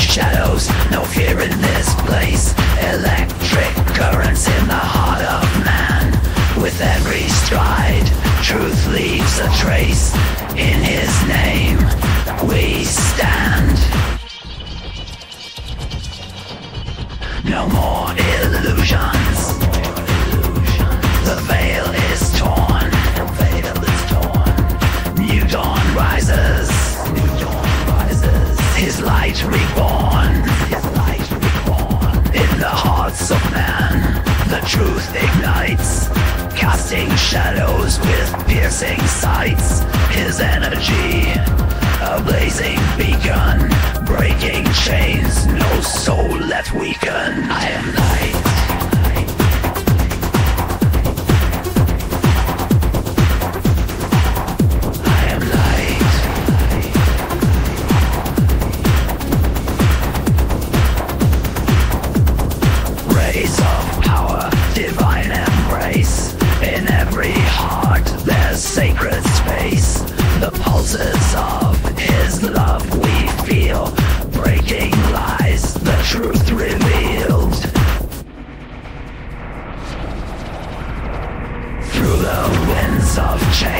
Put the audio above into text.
Shadows, no fear in this place. Electric currents in the heart of man. With every stride, truth leaves a trace. In his name, we stand. No more illusions. Truth ignites. Casting shadows with piercing sights. His energy, a blazing beacon. Breaking chains, no soul left weaken. I am light. Heart, there's sacred space. The pulses of His love we feel, breaking lies, the truth revealed. Through the winds of change